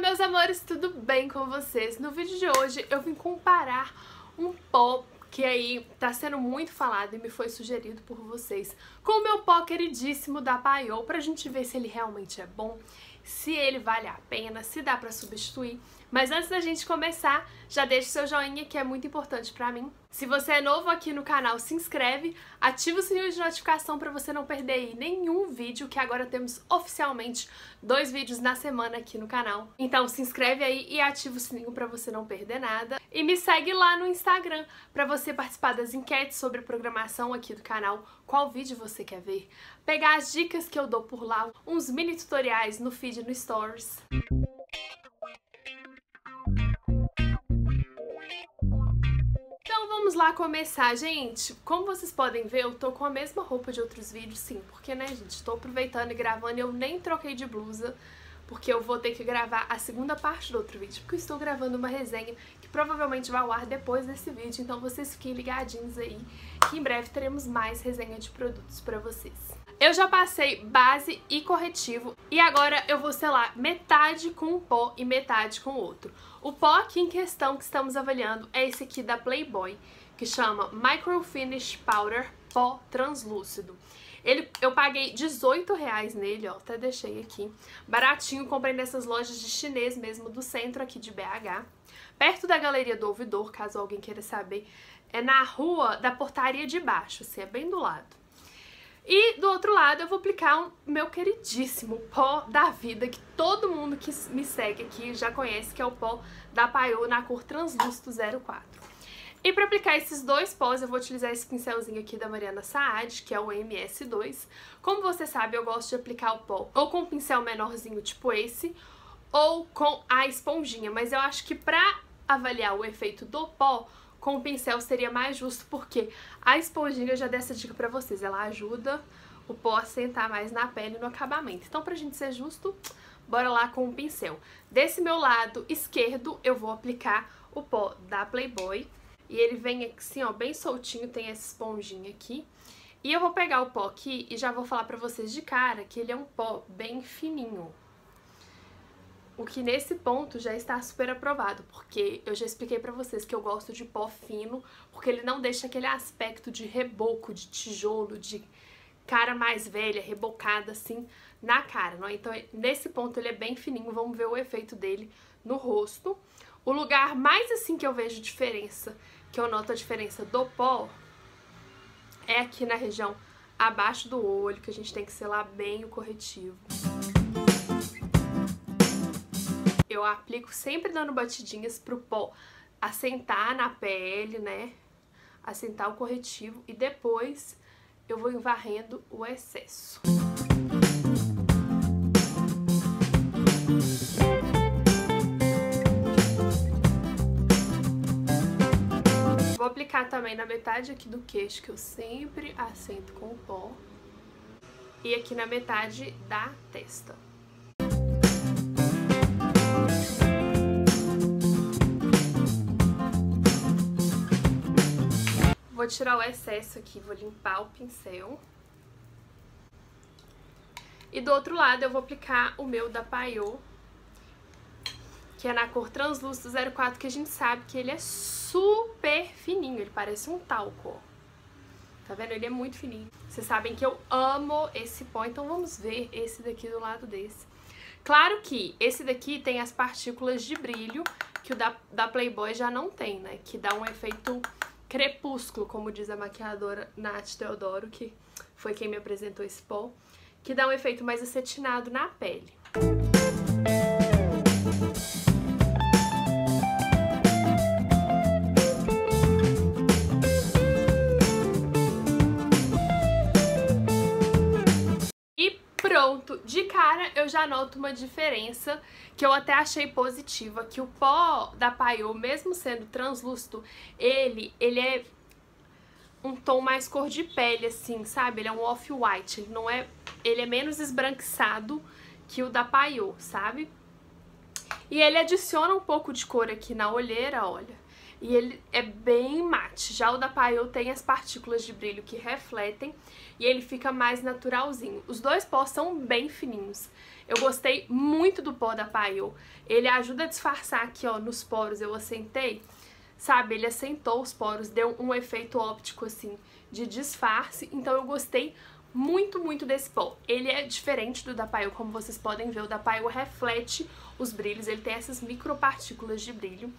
Meus amores, tudo bem com vocês? No vídeo de hoje eu vim comparar um pó que aí tá sendo muito falado e me foi sugerido por vocês com o meu pó queridíssimo da Paiol pra gente ver se ele realmente é bom, se ele vale a pena, se dá pra substituir. Mas antes da gente começar, já deixe seu joinha que é muito importante pra mim. Se você é novo aqui no canal, se inscreve, ativa o sininho de notificação para você não perder nenhum vídeo, que agora temos oficialmente dois vídeos na semana aqui no canal. Então se inscreve aí e ativa o sininho para você não perder nada. E me segue lá no Instagram para você participar das enquetes sobre programação aqui do canal, qual vídeo você quer ver, pegar as dicas que eu dou por lá, uns mini tutoriais no feed no Stories. Lá começar, gente. Como vocês podem ver, eu tô com a mesma roupa de outros vídeos, sim, porque, né, gente, tô aproveitando e gravando e eu nem troquei de blusa, porque eu vou ter que gravar a segunda parte do outro vídeo, porque eu estou gravando uma resenha que provavelmente vai ao ar depois desse vídeo, então vocês fiquem ligadinhos aí, que em breve teremos mais resenha de produtos pra vocês. Eu já passei base e corretivo e agora eu vou selar metade com um pó e metade com outro. O pó aqui em questão que estamos avaliando é esse aqui da Playboy, que chama Micro Finish Powder Pó Translúcido. Ele, eu paguei 18 reais nele, ó, até deixei aqui. Baratinho, comprei nessas lojas de chinês mesmo, do centro aqui de BH. Perto da Galeria do Ouvidor, caso alguém queira saber. É na rua da portaria de baixo, assim, é bem do lado. E do outro lado eu vou aplicar o meu queridíssimo pó da vida, que todo mundo que me segue aqui já conhece, que é o pó da Paiô na cor Translúcido 04. E para aplicar esses dois pós, eu vou utilizar esse pincelzinho aqui da Mariana Saad, que é o MS2. Como você sabe, eu gosto de aplicar o pó ou com um pincel menorzinho, tipo esse, ou com a esponjinha, mas eu acho que pra avaliar o efeito do pó, com o pincel seria mais justo, porque a esponjinha, eu já dei essa dica pra vocês, ela ajuda o pó a sentar mais na pele e no acabamento. Então, pra gente ser justo, bora lá com o pincel. Desse meu lado esquerdo, eu vou aplicar o pó da Playboy. E ele vem assim, ó, bem soltinho, tem essa esponjinha aqui. E eu vou pegar o pó aqui e já vou falar pra vocês de cara que ele é um pó bem fininho. O que nesse ponto já está super aprovado, porque eu já expliquei pra vocês que eu gosto de pó fino, porque ele não deixa aquele aspecto de reboco, de tijolo, de cara mais velha, rebocada assim na cara, não é? Então nesse ponto ele é bem fininho, vamos ver o efeito dele no rosto. O lugar mais assim que eu vejo diferença, que eu noto a diferença do pó, é aqui na região abaixo do olho, que a gente tem que selar bem o corretivo. eu aplico sempre dando batidinhas pro pó assentar na pele, né? Assentar o corretivo e depois eu vou varrendo o excesso. Aplicar também na metade aqui do queixo, que eu sempre assento com o pó. E aqui na metade da testa. Vou tirar o excesso aqui, vou limpar o pincel. E do outro lado eu vou aplicar o meu da Paiô, que é na cor translúcido 04, que a gente sabe que ele é super fininho, ele parece um talco. Tá vendo? Ele é muito fininho. Vocês sabem que eu amo esse pó, então vamos ver esse daqui do lado desse. Claro que esse daqui tem as partículas de brilho, que o da, da Playboy já não tem, né? Que dá um efeito crepúsculo, como diz a maquiadora Nath Teodoro, que foi quem me apresentou esse pó, que dá um efeito mais acetinado na pele. Eu já noto uma diferença que eu até achei positiva, que o pó da Paiô, mesmo sendo translúcido, ele, ele é um tom mais cor de pele, assim, sabe? Ele é um off-white, ele não é... Ele é menos esbranquiçado que o da Paiô, sabe? E ele adiciona um pouco de cor aqui na olheira, olha. E ele é bem mate. Já o da Paiô tem as partículas de brilho que refletem e ele fica mais naturalzinho. Os dois pós são bem fininhos. Eu gostei muito do pó da Paiô. Ele ajuda a disfarçar aqui, ó, nos poros. Eu assentei, sabe? Ele assentou os poros, deu um efeito óptico, assim, de disfarce. Então eu gostei muito, muito desse pó. Ele é diferente do da Paiô, como vocês podem ver. O da Paiô reflete os brilhos, ele tem essas micropartículas de brilho.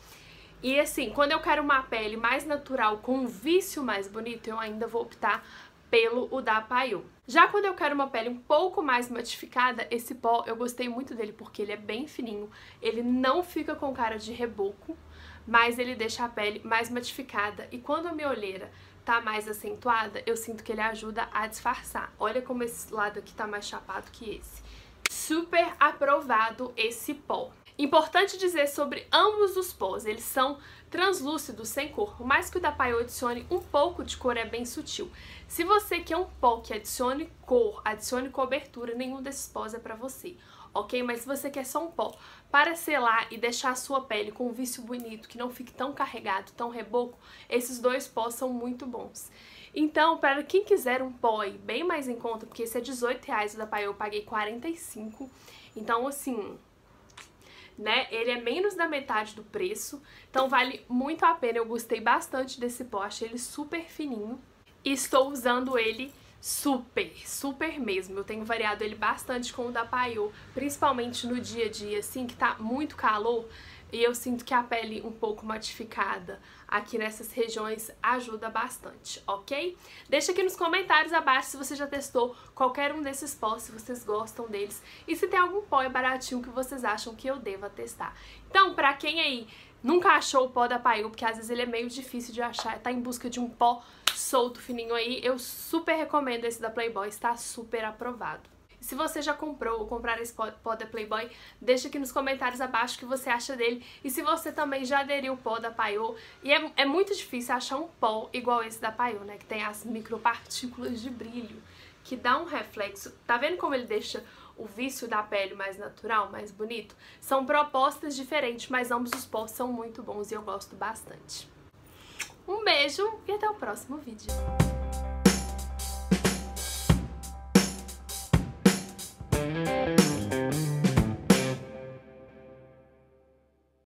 E assim, quando eu quero uma pele mais natural, com um vício mais bonito, eu ainda vou optar pelo o da Paiô. Já quando eu quero uma pele um pouco mais matificada, esse pó eu gostei muito dele porque ele é bem fininho, ele não fica com cara de reboco, mas ele deixa a pele mais matificada. E quando a minha olheira tá mais acentuada, eu sinto que ele ajuda a disfarçar. Olha como esse lado aqui tá mais chapado que esse. Super aprovado esse pó. Importante dizer sobre ambos os pós, eles são translúcidos, sem cor. Por mais que o da Paiô adicione um pouco de cor, é bem sutil. Se você quer um pó que adicione cor, adicione cobertura, nenhum desses pós é pra você, ok? Mas se você quer só um pó para selar e deixar a sua pele com um vício bonito, que não fique tão carregado, tão reboco, esses dois pós são muito bons. Então, para quem quiser um pó bem mais em conta, porque esse é 18 reais, o da Paiô eu paguei 45, então assim né? Ele é menos da metade do preço, então vale muito a pena. Eu gostei bastante desse pó, achei ele super fininho. E estou usando ele super, super mesmo. Eu tenho variado ele bastante com o da Paiô, principalmente no dia a dia, assim, que tá muito calor e eu sinto que a pele um pouco matificada aqui nessas regiões ajuda bastante, ok? Deixa aqui nos comentários abaixo se você já testou qualquer um desses pós, se vocês gostam deles e se tem algum pó baratinho que vocês acham que eu deva testar. Então, pra quem aí nunca achou o pó da Paiô, porque às vezes ele é meio difícil de achar, tá em busca de um pó solto, fininho aí, eu super recomendo esse da Playboy, está super aprovado. Se você já comprou ou comprar esse pó da Playboy, deixa aqui nos comentários abaixo o que você acha dele. E se você também já aderiu ao pó da Paiô, e é, é muito difícil achar um pó igual esse da Paiô, né? Que tem as micropartículas de brilho, que dá um reflexo. Tá vendo como ele deixa o vício da pele mais natural, mais bonito? São propostas diferentes, mas ambos os pós são muito bons e eu gosto bastante. Um beijo e até o próximo vídeo.